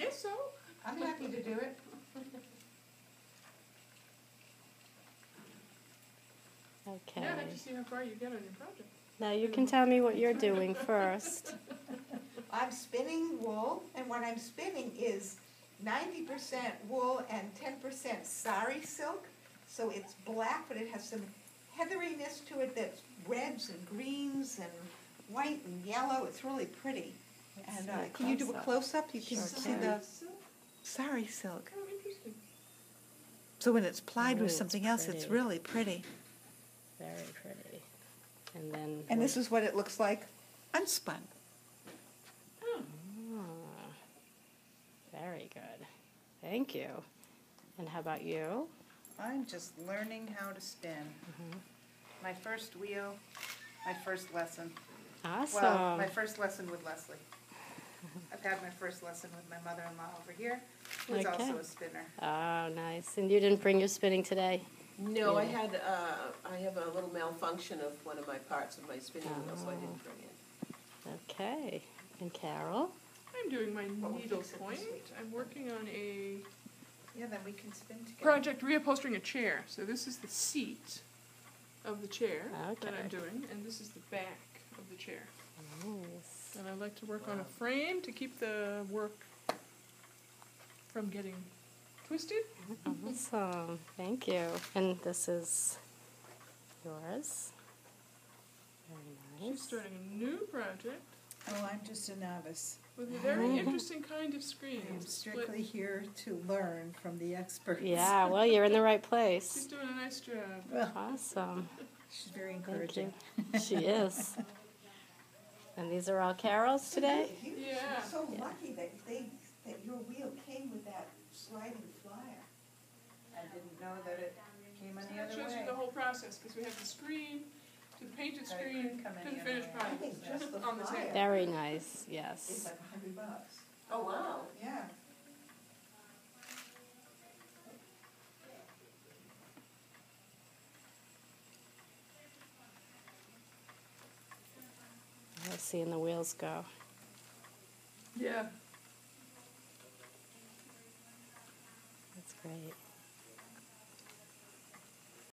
guess so. I'm happy to do it. Yeah, I'd Okay. like to see how far you get on your project. Now you can tell me what you're doing first. I'm spinning wool, and what I'm spinning is ninety percent wool and ten percent sari silk. So it's black, but it has some heatheriness to it that's reds and greens and white and yellow. It's really pretty. And uh, can you do a close-up. close-up? You can Sure see can. the sari silk. Oh. So when it's plied Ooh, with it's something else, it's really pretty. Very pretty. And then. And this is what it looks like unspun. Oh, Ah, very good. Thank you. And how about you? I'm just learning how to spin. Mm-hmm. My first wheel, my first lesson. Awesome. Well, my first lesson with Leslie. I've had my first lesson with my mother-in-law over here, who's Okay. also a spinner. Oh, nice. And you didn't bring your spinning today? No, I had, uh, I have a little malfunction of one of my parts of my spinning wheel, so I Oh. didn't bring it. Okay. And Carol? I'm doing my Well, we'll needle fix it this point. I'm working on a Yeah, then we can spin together. project reupholstering a chair. So this is the seat of the chair that I'm doing, and this is the back of the chair. Nice. And I like to work on a frame to keep the work from getting twisted. Awesome. Thank you. And this is yours. Very She's starting a new project Oh, I'm just a novice. With a very mm-hmm. interesting kind of screen. I'm It's split- strictly here to learn from the experts. Yeah, well, you're in the right place. She's doing a nice job. Well, Awesome. she's very encouraging. She is. And these are all Carol's today? You- Yeah. You're so Yeah. lucky that they, that your wheel came with that sliding flyer. I didn't know that it came any That other shows you way. the whole process, because we have the screen, to the painted screen, to the finished way. Product. think just the On the table. Very nice, is yes. like a hundred bucks. Oh, wow. Yeah. I love seeing the wheels go. Yeah. That's great.